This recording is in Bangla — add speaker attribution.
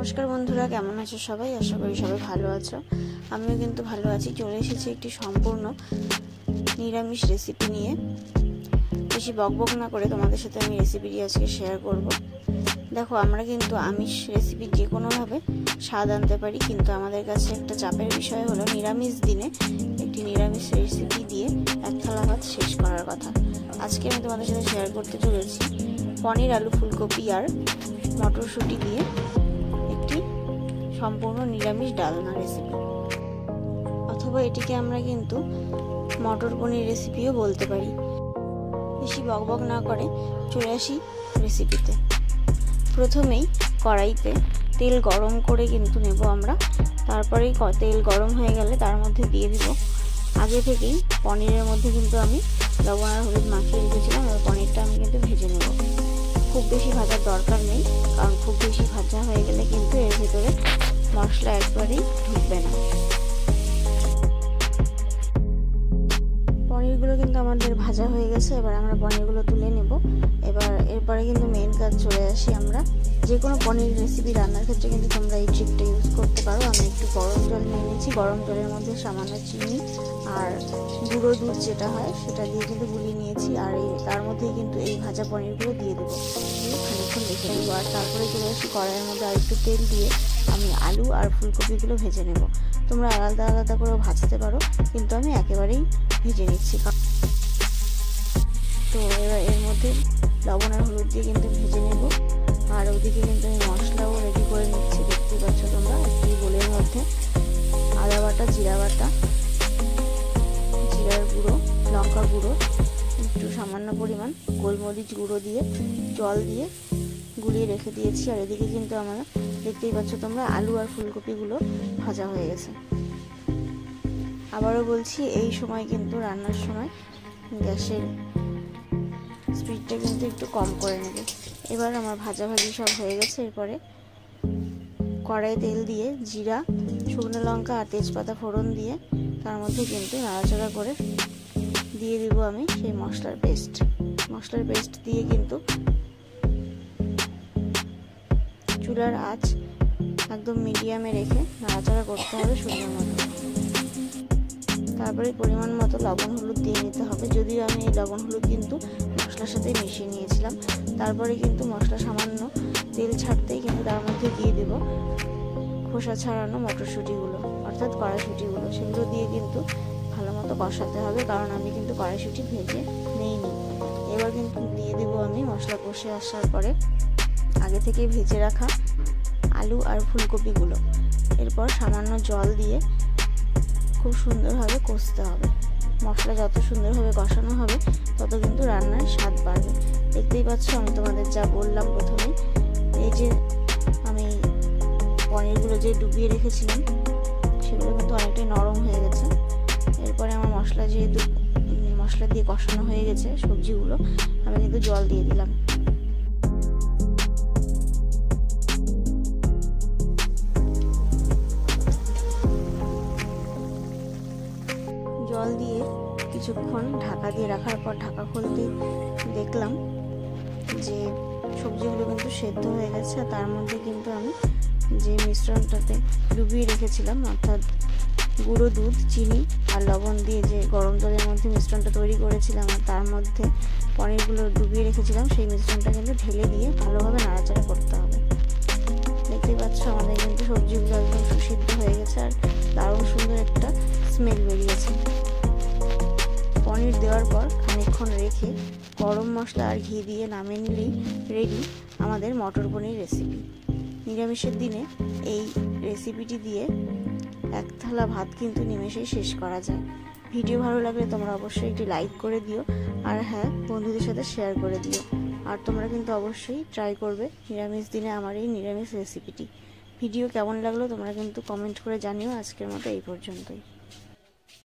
Speaker 1: নমস্কার বন্ধুরা, কেমন আছো সবাই? আশা করি সবাই ভালো আছো। আমিও কিন্তু ভালো আছি। চলে এসেছি একটি সম্পূর্ণ নিরামিষ রেসিপি নিয়ে। বেশি বকবক না করে তোমাদের সাথে আমি রেসিপিটি আজকে শেয়ার করব। দেখো, আমরা কিন্তু আমিষ রেসিপি যে কোনোভাবে স্বাদ আনতে পারি, কিন্তু আমাদের কাছে একটা চাপের বিষয় হলো নিরামিষ দিনে একটি নিরামিষ রেসিপি দিয়ে এক থালা ভাত শেষ করার কথা। আজকে আমি তোমাদের সাথে শেয়ার করতে চলেছি পনির, আলু ফুলকপি আর মটরশুঁটি দিয়ে। সম্পূর্ণ নিরামিষ ডালনা রেসিপি অথবা এটিকে আমরা কিন্তু মটর পনির রেসিপিও বলতে পারি। বেশি বকবক না করে চলে আসি রেসিপিতে প্রথমেই কড়াইতে তেল গরম করে কিন্তু নেব আমরা। তারপরেই তেল গরম হয়ে গেলে তার মধ্যে দিয়ে দিব। আগে থেকেই পনিরের মধ্যে কিন্তু আমি লবণ আর হলুদ মাখিয়ে রেখেছিলাম। এবার পনিরটা আমি কিন্তু ভেজে নেব। খুব বেশি ভাজার দরকার নেই, কারণ খুব বেশি ভাজা হয়ে গেলে মশলা একবারেই ঢুকবে না। পনিরগুলো কিন্তু আমাদের ভাজা হয়ে গেছে, এবার আমরা পনিরগুলো তুলে নেব। এবার, এরপরে কিন্তু মেন কাজ চলে আসি আমরা। যে কোনো পনির রেসিপি রান্নার ক্ষেত্রে কিন্তু তোমরা এই ট্রিকটা ইউজ করতে পারো। নিয়েছি গরম জলের মধ্যে সামান্য চিনি আর গুঁড়ো দুধ যেটা হয় সেটা দিয়ে কিন্তু গুলিয়ে নিয়েছি আর এই তার মধ্যেই কিন্তু এই ভাজা পনিরগুলো দিয়ে দেবো। খানিক্ষণ রেখে দেবো আর তারপরে চলে আসি কড়াইয়ের মধ্যে আর একটু তেল দিয়ে আমি আলু আর ফুলকপিগুলো ভেজে নেব। তোমরা আলাদা আলাদা করেও ভাজতে পারো, কিন্তু আমি একেবারেই ভেজে নিচ্ছি। তো এবার এর মধ্যে লবণ আর হলুদ দিয়ে কিন্তু ভেজে নেব। আর ওদিকে কিন্তু বাটা জিরা বাটা, জিরার গুঁড়ো, লঙ্কা গুঁড়ো, একটু সামান্য পরিমাণ গোলমরিচ গুঁড়ো দিয়ে, জল দিয়ে গুলিয়ে রেখে দিয়েছি। আর এদিকে কিন্তু আমার দেখতেই পাচ্ছ তোমরা আলু আর ফুলকপিগুলো ভাজা হয়ে গেছে। আবারও বলছি, এই সময় কিন্তু রান্নার সময় গ্যাসের স্পিডটা কিন্তু একটু কম করে নেবে। এবার আমার ভাজা ভাজি সব হয়ে গেছে। এরপরে কড়াই তেল দিয়ে জিরা, শুকনো লঙ্কা আর তেজপাতা ফোড়ন দিয়ে তার মধ্যে কিন্তু নাড়াচাড়া করে দিয়ে দিব আমি সেই মশলার পেস্ট মশলার পেস্ট দিয়ে কিন্তু চুলার আঁচ একদম মিডিয়ামে রেখে নাড়াচাড়া করতে হবে শুকনো মতো। তারপরে পরিমাণ মতো লবণ, হলুদ দিয়ে নিতে হবে। যদিও আমি এই লবণ, হলুদ কিন্তু মশলার সাথে মিশিয়ে নিয়েছিলাম। তারপরে কিন্তু মশলা সামান্য তেল ছাড়তেই খোসা ছাড়ানো মটরশুঁটিগুলো, অর্থাৎ কড়াইশুঁটিগুলো, সেগুলো দিয়ে কিন্তু ভালো মতো কষাতে হবে, কারণ আমি কিন্তু কড়াইশুঁটি ভেজে নেইনি। এবার কিন্তু দিয়ে দেবো আমি মশলা কষে আসার পরে আগে থেকে ভেজে রাখা আলু আর ফুলকপিগুলো। এরপর সামান্য জল দিয়ে খুব সুন্দরভাবে কষতে হবে। মশলা যত সুন্দরভাবে কষানো হবে, তত কিন্তু রান্নার স্বাদ বাড়বে। দেখতেই পাচ্ছ, আমি তোমাদের যা বললাম প্রথমে, এই যে পনিরগুলো যে ডুবিয়ে রেখেছিলাম, সেগুলো কিন্তু অনেকটাই নরম হয়ে গেছে। এরপরে আমার মশলা যেহেতু মশলা দিয়ে কষানো হয়ে গেছে সবজিগুলো, আমি কিন্তু জল দিয়ে দিলাম। জল দিয়ে কিছুক্ষণ ঢাকা দিয়ে রাখার পর ঢাকা খুলতে দেখলাম যে সবজিগুলো কিন্তু সেদ্ধ হয়ে গেছে তার মধ্যে কিন্তু আমি যে মিশ্রণটাতে ডুবিয়ে রেখেছিলাম, অর্থাৎ গুঁড়ো দুধ, চিনি আর লবণ দিয়ে যে গরম জলের মধ্যে মিশ্রণটা তৈরি করেছিলাম আর তার মধ্যে পনিরগুলো ডুবিয়ে রেখেছিলাম, সেই মিশ্রণটা কিন্তু ঢেলে দিয়ে ভালোভাবে নাড়াচাড়া করতে হবে। দেখতেই পাচ্ছ আমাদের কিন্তু সবজিগুলো একদম সুসিদ্ধ হয়ে গেছে আর দারুণ সুন্দর একটা স্মেল বেরিয়েছে। পনির দেওয়ার পর খানিকক্ষণ রেখে গরম মশলা আর ঘি দিয়ে নামিয়ে নিলেই রেডি আমাদের মটর পনির রেসিপি নিরামিষের দিনে এই রেসিপিটি দিয়ে এক থালা ভাত কিন্তু নিমেষেই শেষ করা যায়। ভিডিও ভালো লাগলে তোমরা অবশ্যই একটি লাইক করে দিও আর হ্যাঁ বন্ধুদের সাথে শেয়ার করে দিও। আর তোমরা কিন্তু অবশ্যই ট্রাই করবে নিরামিষ দিনে আমার এই নিরামিষ রেসিপিটি ভিডিও কেমন লাগল তোমরা কিন্তু কমেন্ট করে জানিও। আজকের মতো এই পর্যন্তই।